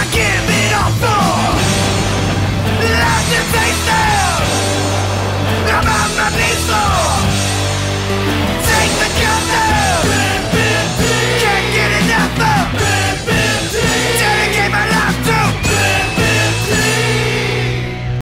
I get.